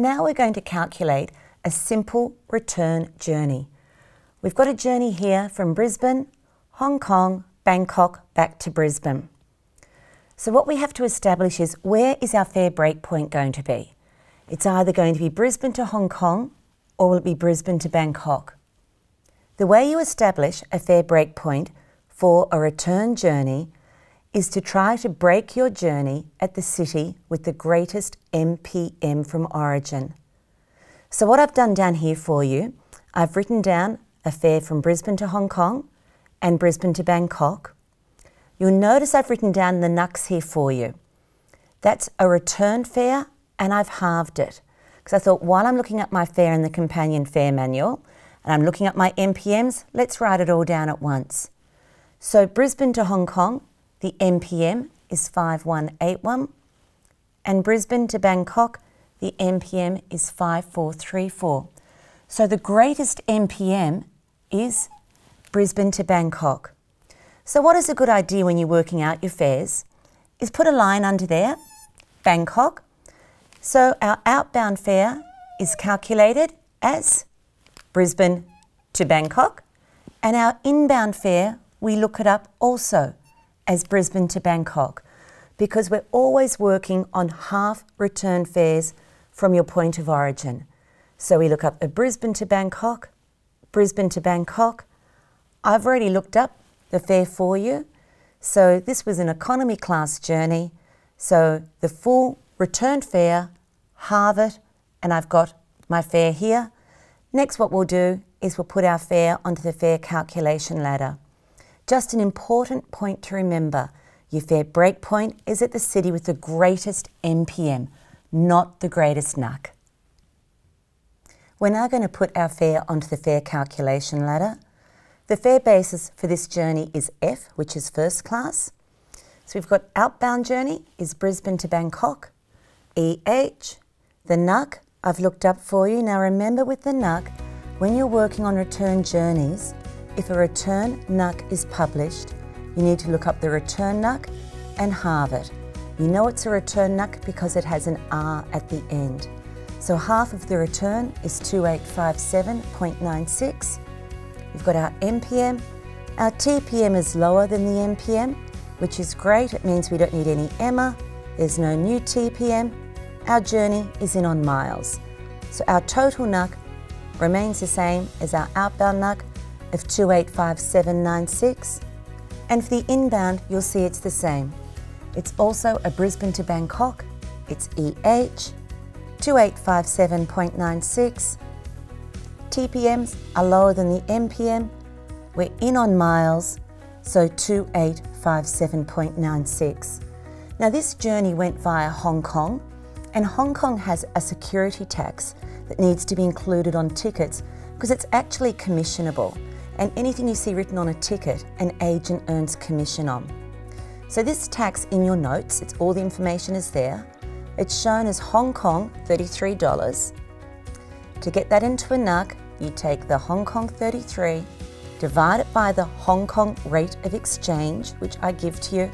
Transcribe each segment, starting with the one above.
now we're going to calculate a simple return journey. We've got a journey here from Brisbane, Hong Kong, Bangkok, back to Brisbane. So what we have to establish is where is our fare break point going to be? It's either going to be Brisbane to Hong Kong or will it be Brisbane to Bangkok? The way you establish a fare break point for a return journey is to try to break your journey at the city with the greatest MPM from origin. So what I've done down here for you, I've written down a fare from Brisbane to Hong Kong and Brisbane to Bangkok. You'll notice I've written down the NUCs here for you. That's a return fare and I've halved it. Because I thought while I'm looking at my fare in the companion fare manual and I'm looking at my MPMs, let's write it all down at once. So Brisbane to Hong Kong, the MPM is 5181 and Brisbane to Bangkok, the MPM is 5434. So the greatest MPM is Brisbane to Bangkok. So what is a good idea when you're working out your fares is put a line under there, Bangkok. So our outbound fare is calculated as Brisbane to Bangkok and our inbound fare, we look it up also as Brisbane to Bangkok because we're always working on half return fares from your point of origin. So we look up a Brisbane to Bangkok, Brisbane to Bangkok. I've already looked up the fare for you. So this was an economy class journey. So the full return fare, halve it, and I've got my fare here. Next what we'll do is we'll put our fare onto the fare calculation ladder. Just an important point to remember, your fare break point is at the city with the greatest MPM, not the greatest NUC. We're now going to put our fare onto the fare calculation ladder. The fare basis for this journey is F, which is first class. So we've got outbound journey is Brisbane to Bangkok. EH, the NUC I've looked up for you. Now remember with the NUC, when you're working on return journeys, if a return NUC is published, you need to look up the return NUC and halve it. You know it's a return NUC because it has an R at the end. So half of the return is 2857.96. We've got our MPM. Our TPM is lower than the MPM, which is great. It means we don't need any EMMA. There's no new TPM. Our journey is in on miles. So our total NUC remains the same as our outbound NUC of 285796. And for the inbound, you'll see it's the same. It's also a Brisbane to Bangkok. It's EH 2857.96. TPMs are lower than the MPM. We're in on miles, so 2857.96. Now this journey went via Hong Kong, and Hong Kong has a security tax that needs to be included on tickets because it's actually commissionable. And anything you see written on a ticket, an agent earns commission on. So this tax in your notes, it's all the information is there. It's shown as Hong Kong $33. To get that into a NUC, you take the Hong Kong 33, divide it by the Hong Kong rate of exchange, which I give to you,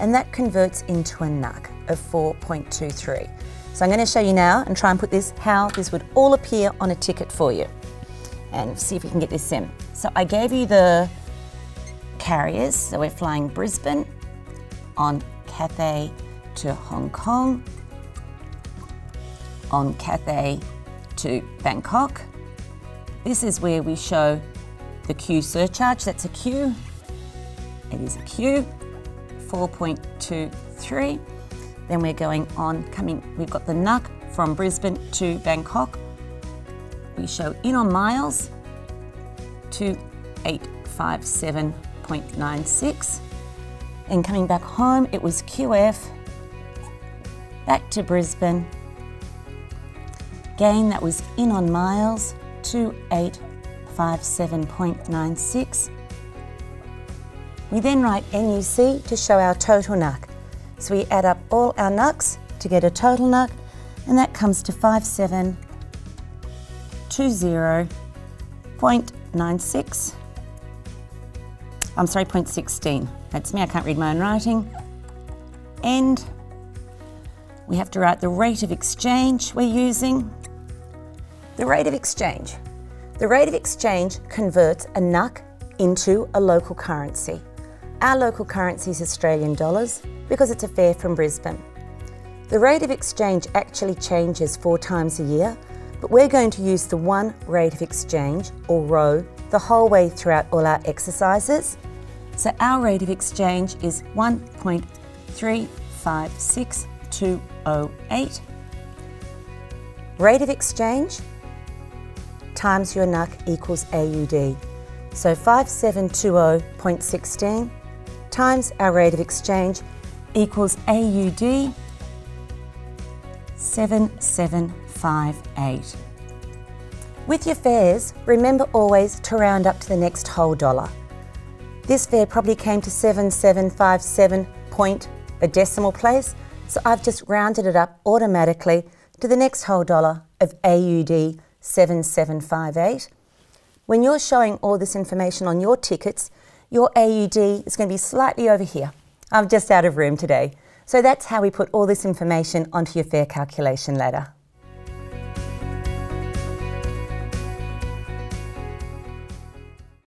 and that converts into a NUC of 4.23. So I'm going to show you now and try and put this, how this would all appear on a ticket for you. And see if we can get this in. So I gave you the carriers. So we're flying Brisbane on Cathay to Hong Kong, on Cathay to Bangkok. This is where we show the Q surcharge. That's a Q. It is a Q, 4.23. Then we're going on, coming, we've got the NUC from Brisbane to Bangkok. We show in on miles, 2857.96. And coming back home, it was QF, back to Brisbane, Gain that was in on miles, 2857.96. We then write NUC to show our total NUC. So we add up all our NUCs to get a total NUC, and that comes to 5720.96. I'm sorry, 0.16. That's me, I can't read my own writing. And we have to write the rate of exchange we're using. The rate of exchange. The rate of exchange converts a NUC into a local currency. Our local currency is Australian dollars because it's a fare from Brisbane. The rate of exchange actually changes four times a year, but we're going to use the one rate of exchange, or ROE, the whole way throughout all our exercises. So our rate of exchange is 1.356208. Rate of exchange times your NUC equals AUD. So 5720.16 times our rate of exchange equals AUD 7758. With your fares, remember always to round up to the next whole dollar. This fare probably came to 7757 point a decimal place, so I've just rounded it up automatically to the next whole dollar of AUD 7758. When you're showing all this information on your tickets, your AUD is going to be slightly over here. I'm just out of room today. So that's how we put all this information onto your fare calculation ladder.